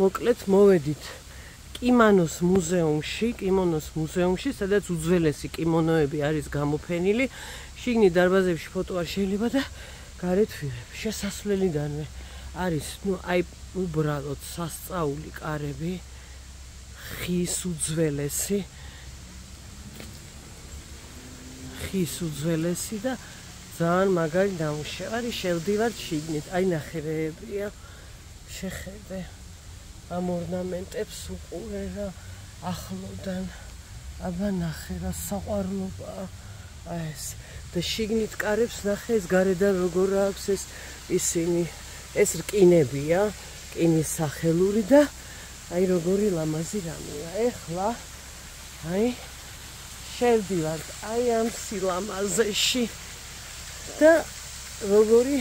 მოკლედ მოვედით კიმანოს მუზეუმში, კიმონოს მუზეუმში, სადაც უძველესი კიმონოები არის გამოფენილი. შიგნით დარბაზებში ფოტო არ შეიძლება და გარეთ შესასვლელიდანვე არის, ну, აი უბრალოდ სასწაული კარები. ხის უძველესი. ხის უძველესი და ძალიან მაგარი დამუშავარი შევდივარ შიგნით. აი ნახევრებია. შეხედე. ამ ორნამენტებს უყურე რა ახლოდან აბა ნახე რა საყვარლობა. აი ეს. და შიგნით კარებს ნახე ეს გარედან როგორ აქვს ეს ისინი. ეს რკინებია რკინის სახელური და აი როგორი ლამაზი რამეა. ეხლა აი შევდივარ აი ამ სილამაზეში. და როგორი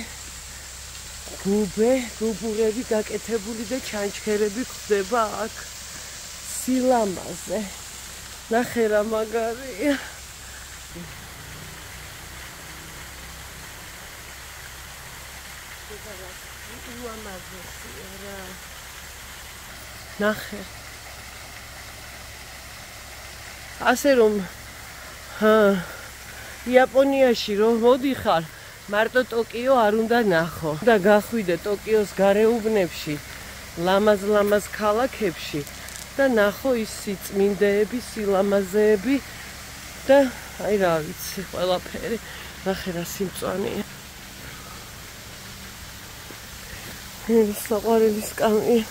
გუბე, გუბურები გაკეთებული და ჩანჩქერები ხდება აქ სილამაზე. ნახე რა მაგარია. ნახე. ასე რომ ჰა იაპონიაში რომ მოდიხარ მარტო ტოკიო არ უნდა ნახო და გახვიდე ტოკიოს გარეუბნებში ლამაზ-ლამაზ ქალაქებში და ნახო ის სიწმინდეები, სილამაზეები და აი რა ვიცი, ყველაფერი ნახე რა სიმწვანეა. ეს საყვარელი სკამია.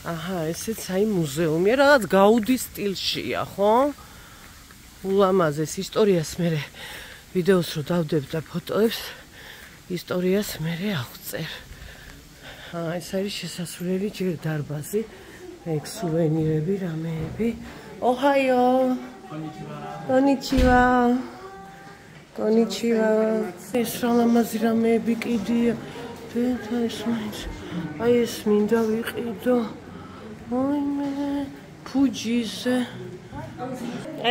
აჰა, ესეც აი მუზეუმია, რაღაც გაუდის სტილშია, ხო? ულამაზეს ისტორიას მე ვიდეოს რო დავდებ და ფოტოებს ისტორიას მე აღწერ. აა ეს არის შესასვლელი ჯერ დარბაზი, ეგ სუვენირები, რამეები. ოჰაიო. კონიჩივა. კონიჩივა. ეს რა ლამაზი რამეები კიდია. ეს მაინც აი ეს მინდა ვიყიდო. ოიმე ფუჯიზე.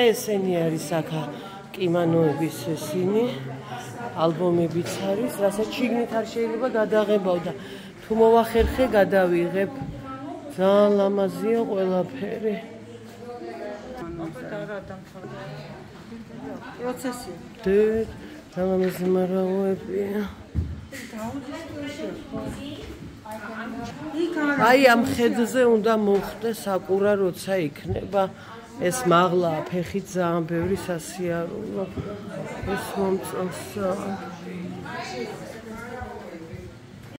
ესენი არის აქა კიმანოების ესინი ალბომებიც არის რასაც შიგნით არ შეიძლება გადაღებავ და თუ მოვახერხე გადავიღებ. ძალიან ლამაზია ყველაფერი. პროცესი დე ლამაზი მარაოებია აი ამ ხედზე უნდა მოხდე საკურა როცა იქნება ეს მაღლა ფეხით ძალიან ბევრი სასიარულო. ეს მომწონს